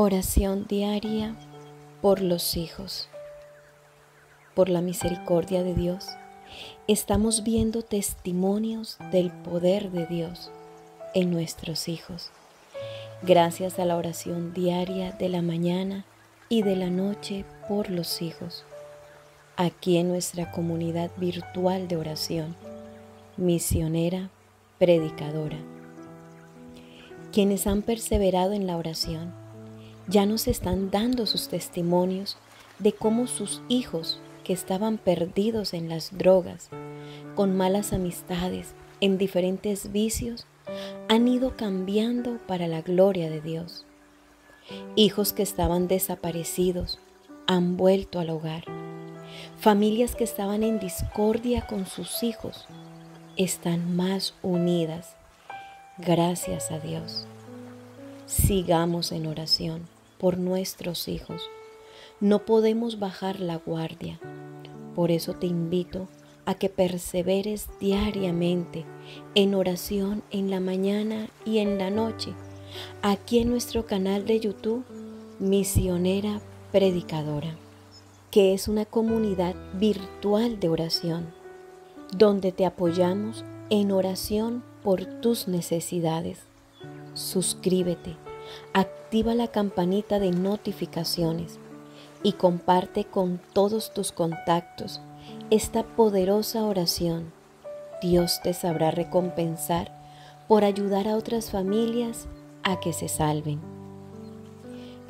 Oración diaria por los hijos. Por la misericordia de Dios, estamos viendo testimonios del poder de Dios en nuestros hijos. Gracias a la oración diaria de la mañana y de la noche por los hijos. Aquí en nuestra comunidad virtual de oración, misionera, predicadora. Quienes han perseverado en la oración, ya nos están dando sus testimonios de cómo sus hijos que estaban perdidos en las drogas, con malas amistades, en diferentes vicios, han ido cambiando para la gloria de Dios. Hijos que estaban desaparecidos han vuelto al hogar. Familias que estaban en discordia con sus hijos están más unidas. Gracias a Dios. Sigamos en oración por nuestros hijos. No podemos bajar la guardia. Por eso te invito a que perseveres diariamente en oración en la mañana y en la noche, aquí en nuestro canal de YouTube, Misionera Predicadora, que es una comunidad virtual de oración, donde te apoyamos en oración por tus necesidades. Suscríbete activa la campanita de notificaciones y comparte con todos tus contactos esta poderosa oración. Dios te sabrá recompensar por ayudar a otras familias a que se salven.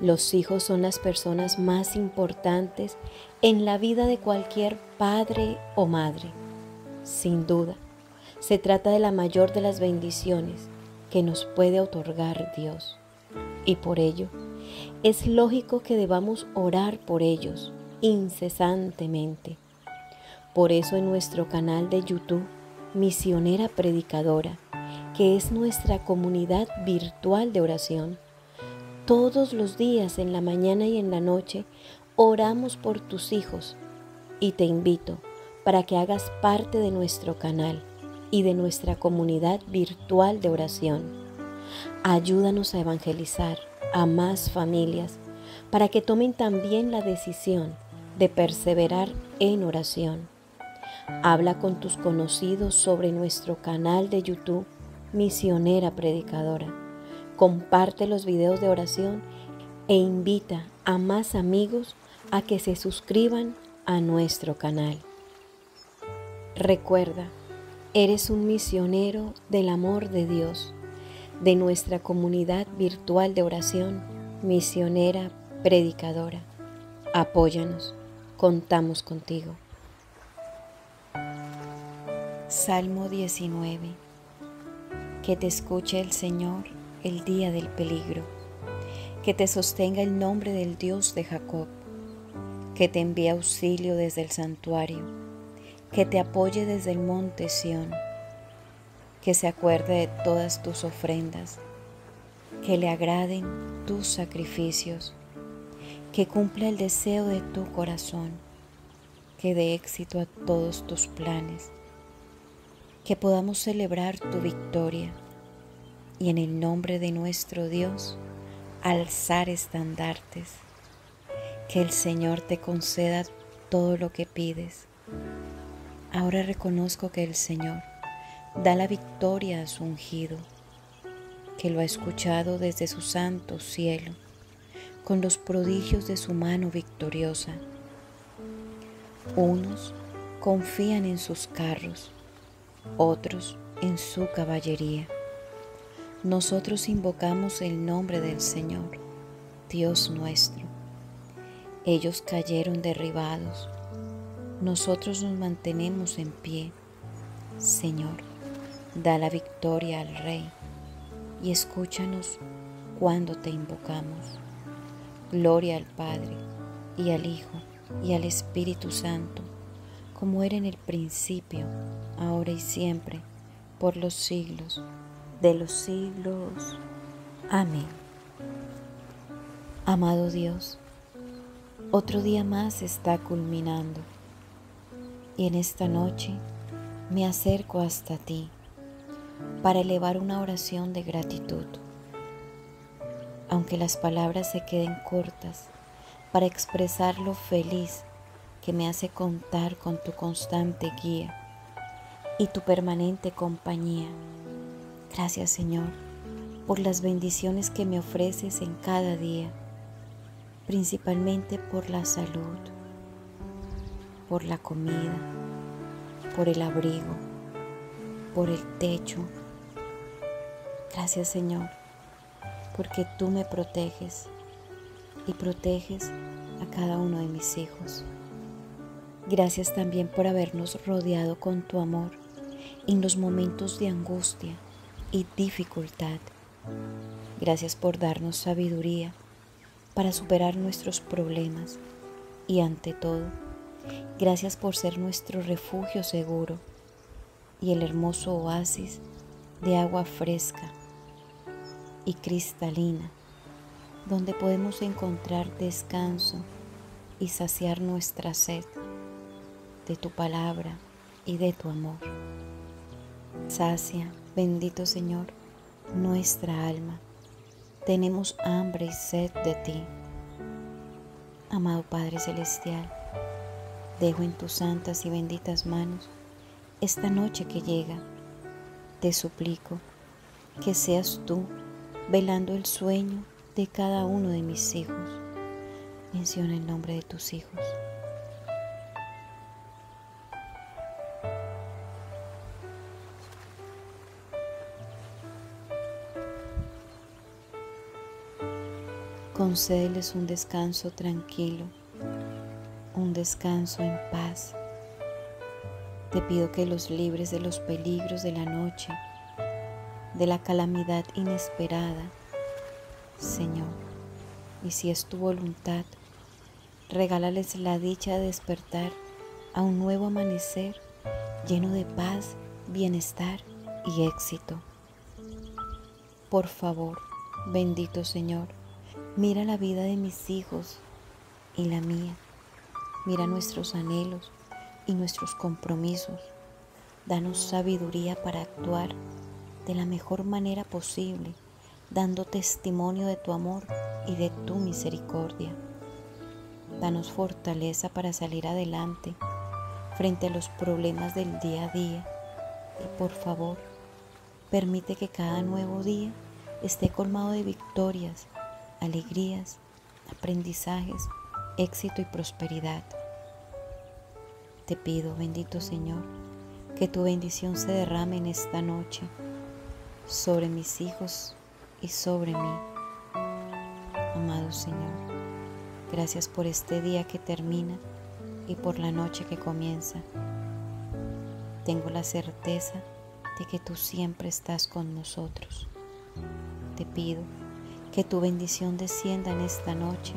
Los hijos son las personas más importantes en la vida de cualquier padre o madre. Sin duda, se trata de la mayor de las bendiciones que nos puede otorgar Dios y por ello es lógico que debamos orar por ellos incesantemente. Por eso en nuestro canal de YouTube, Misionera Predicadora, que es nuestra comunidad virtual de oración, todos los días en la mañana y en la noche oramos por tus hijos y te invito para que hagas parte de nuestro canal y de nuestra comunidad virtual de oración Ayúdanos a evangelizar a más familias para que tomen también la decisión de perseverar en oración. Habla con tus conocidos sobre nuestro canal de YouTube Misionera Predicadora. Comparte los videos de oración e invita a más amigos a que se suscriban a nuestro canal. Recuerda, eres un misionero del amor de Dios de nuestra comunidad virtual de oración, misionera, predicadora. Apóyanos, contamos contigo. Salmo 19. Que te escuche el Señor el día del peligro, que te sostenga el nombre del Dios de Jacob, que te envíe auxilio desde el santuario, que te apoye desde el monte Sión que se acuerde de todas tus ofrendas, que le agraden tus sacrificios, que cumpla el deseo de tu corazón, que dé éxito a todos tus planes, que podamos celebrar tu victoria y en el nombre de nuestro Dios alzar estandartes, que el Señor te conceda todo lo que pides. Ahora reconozco que el Señor da la victoria a su ungido, que lo ha escuchado desde su santo cielo, con los prodigios de su mano victoriosa. Unos confían en sus carros, otros en su caballería. Nosotros invocamos el nombre del Señor, Dios nuestro. Ellos cayeron derribados, nosotros nos mantenemos en pie. Señor, Da la victoria al Rey y escúchanos cuando te invocamos. Gloria al Padre y al Hijo y al Espíritu Santo, como era en el principio, ahora y siempre, por los siglos de los siglos. Amén. Amado Dios, otro día más está culminando y en esta noche me acerco hasta ti para elevar una oración de gratitud. aunque las palabras se queden cortas, para expresar lo feliz que me hace contar con tu constante guía y tu permanente compañía. Gracias Señor por las bendiciones que me ofreces en cada día, principalmente por la salud, por la comida, por el abrigo, por el techo. Gracias Señor, porque tú me proteges y proteges a cada uno de mis hijos. Gracias también por habernos rodeado con tu amor en los momentos de angustia y dificultad. Gracias por darnos sabiduría para superar nuestros problemas y ante todo, gracias por ser nuestro refugio seguro y el hermoso oasis de agua fresca y cristalina donde podemos encontrar descanso y saciar nuestra sed de tu palabra y de tu amor. Sacia, bendito Señor, nuestra alma. Tenemos hambre y sed de ti. Amado Padre Celestial, dejo en tus santas y benditas manos esta noche que llega. Te suplico que seas tú velando el sueño de cada uno de mis hijos. Menciona el nombre de tus hijos. Concédeles un descanso tranquilo, un descanso en paz. Te pido que los libres de los peligros de la noche, de la calamidad inesperada, Señor, y si es tu voluntad, regálales la dicha de despertar a un nuevo amanecer lleno de paz, bienestar y éxito. Por favor, bendito Señor, Mira la vida de mis hijos y la mía. Mira nuestros anhelos y nuestros compromisos. Danos sabiduría para actuar de la mejor manera posible, dando testimonio de tu amor y de tu misericordia. Danos fortaleza para salir adelante frente a los problemas del día a día y por favor, permite que cada nuevo día esté colmado de victorias alegrías, aprendizajes, éxito y prosperidad. Te pido, bendito Señor, que tu bendición se derrame en esta noche sobre mis hijos y sobre mí. Amado Señor, gracias por este día que termina y por la noche que comienza. Tengo la certeza de que tú siempre estás con nosotros. Te pido que tu bendición descienda en esta noche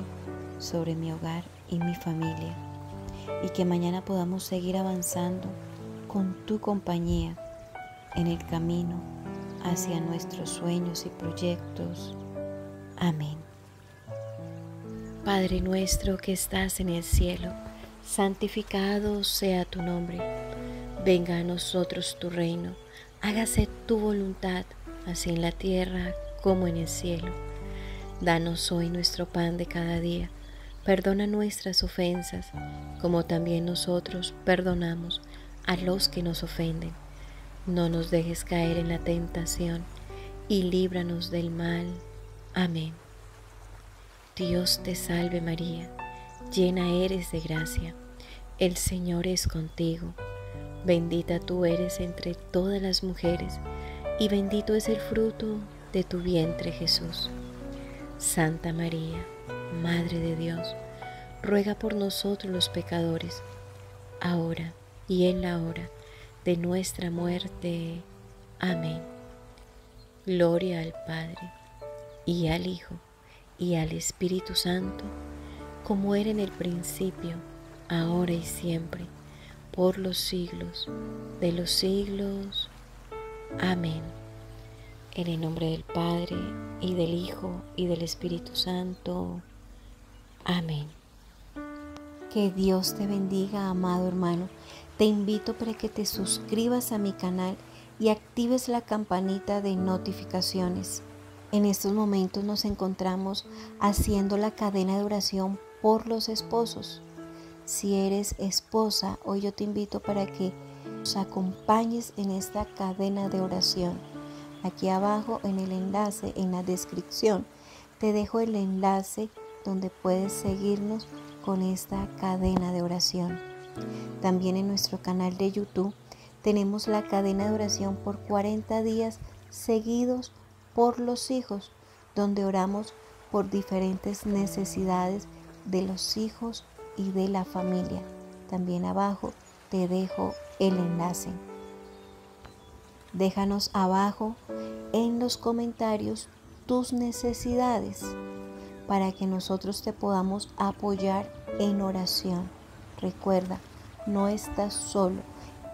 sobre mi hogar y mi familia y que mañana podamos seguir avanzando con tu compañía en el camino hacia nuestros sueños y proyectos. Amén. Padre nuestro que estás en el cielo, santificado sea tu nombre. Venga a nosotros tu reino, hágase tu voluntad, así en la tierra como en el cielo. Danos hoy nuestro pan de cada día. Perdona nuestras ofensas, como también nosotros perdonamos a los que nos ofenden. No nos dejes caer en la tentación y líbranos del mal. Amén. Dios te salve María, llena eres de gracia. El Señor es contigo. Bendita tú eres entre todas las mujeres, y bendito es el fruto de tu vientre Jesús. Santa María, Madre de Dios, ruega por nosotros los pecadores, ahora y en la hora de nuestra muerte. Amén. Gloria al Padre, y al Hijo, y al Espíritu Santo, como era en el principio, ahora y siempre, por los siglos de los siglos. Amén. En el nombre del Padre, y del Hijo, y del Espíritu Santo. Amén. Que Dios te bendiga, amado hermano. Te invito para que te suscribas a mi canal y actives la campanita de notificaciones. En estos momentos nos encontramos haciendo la cadena de oración por los esposos. Si eres esposa, hoy yo te invito para que nos acompañes en esta cadena de oración. Aquí abajo en el enlace, en la descripción, te dejo el enlace donde puedes seguirnos con esta cadena de oración. También en nuestro canal de YouTube tenemos la cadena de oración por 40 días seguidos por los hijos, donde oramos por diferentes necesidades de los hijos y de la familia. También abajo te dejo el enlace. Déjanos abajo en los comentarios tus necesidades para que nosotros te podamos apoyar en oración. Recuerda, no estás solo.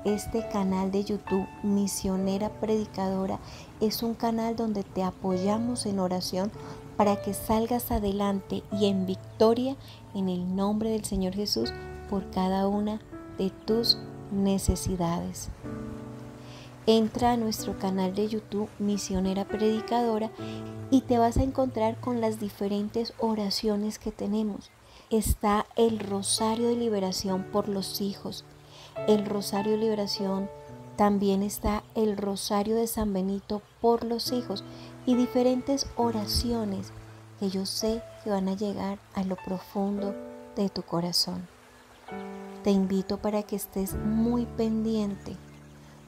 Este canal de YouTube, Misionera Predicadora, es un canal donde te apoyamos en oración para que salgas adelante y en victoria en el nombre del Señor Jesús por cada una de tus necesidades. Entra a nuestro canal de YouTube Misionera Predicadora y te vas a encontrar con las diferentes oraciones que tenemos. Está el Rosario de Liberación por los hijos, el Rosario de Liberación, también está el Rosario de San Benito por los hijos y diferentes oraciones que yo sé que van a llegar a lo profundo de tu corazón. Te invito para que estés muy pendiente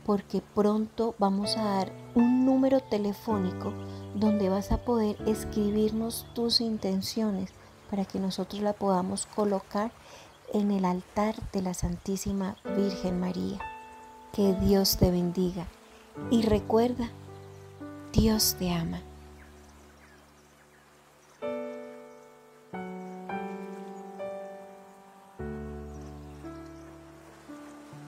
porque pronto vamos a dar un número telefónico donde vas a poder escribirnos tus intenciones para que nosotros la podamos colocar en el altar de la Santísima Virgen María. Que Dios te bendiga y recuerda, Dios te ama.